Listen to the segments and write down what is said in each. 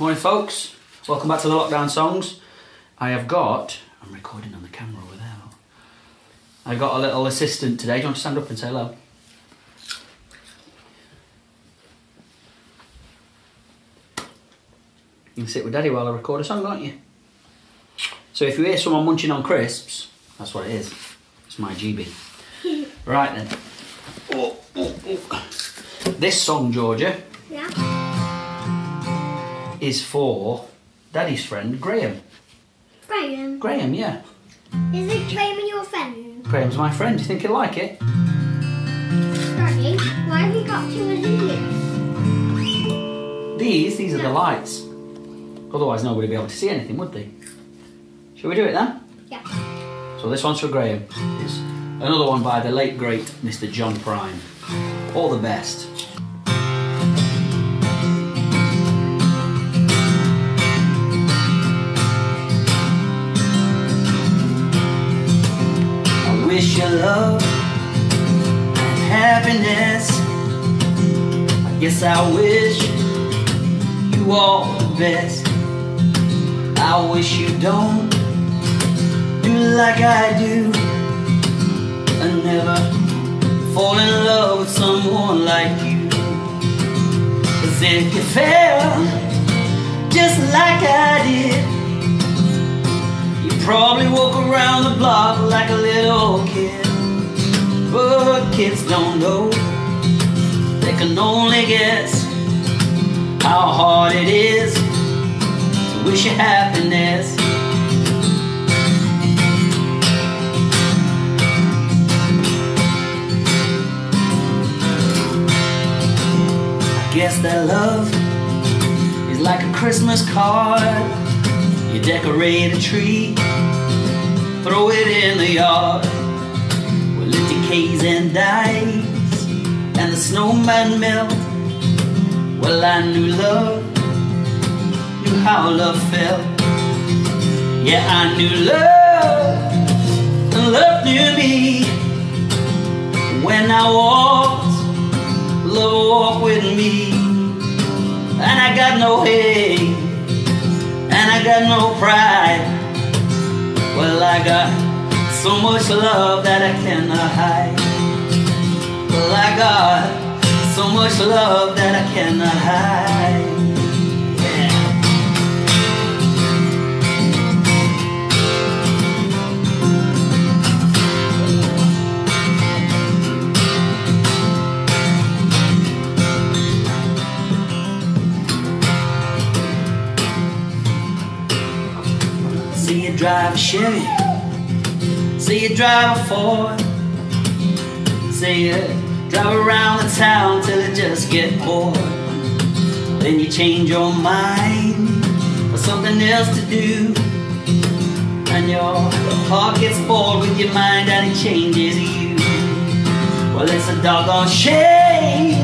Morning, folks. Welcome back to the Lockdown Songs. I have got. I'm recording on the camera over there. I got a little assistant today. Do you want to stand up and say hello? You can sit with Daddy while I record a song, can't you? So if you hear someone munching on crisps, that's what it is. It's my GB. right then. Oh, oh, oh. This song, Georgia, Yeah. Is for Daddy's friend Graeme. Graeme. Graeme, yeah. Is it Graeme your friend? Graeme's my friend. Do you think he'll like it? Daddy, why have you got two of these? These, these are the lights. Otherwise, nobody would be able to see anything, would they? Shall we do it then? Yeah. So this one's for Graeme. It's another one by the late great Mr. John Prine. All the best. Love and happiness. I guess I wish you all the best. I wish you don't do like I do and never fall in love with someone like you. Cause if you fell just like I did, probably walk around the block like a little kid. But kids don't know, they can only guess how hard it is to wish you happiness. I guess that love is like a Christmas card. You decorate a tree, throw it in the yard. Well, it decays and dies, and the snowman melts. Well, I knew love, knew how love felt. Yeah, I knew love, and love knew me. When I walked, love walked with me. And I got no hate, and I got no pride. Well, I got so much love that I cannot hide. Well, I got so much love that I cannot hide. Drive a Chevy. See you drive a Ford. See you drive around the town till you just get bored. Then you change your mind for something else to do. And your heart gets bored with your mind and it changes you. Well, it's a doggone shame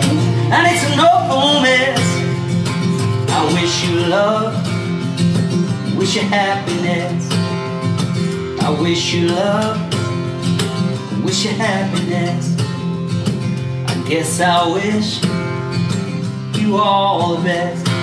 and it's an awful mess. I wish you love wish you happiness. I wish you love, wish you happiness. I guess I wish you all the best.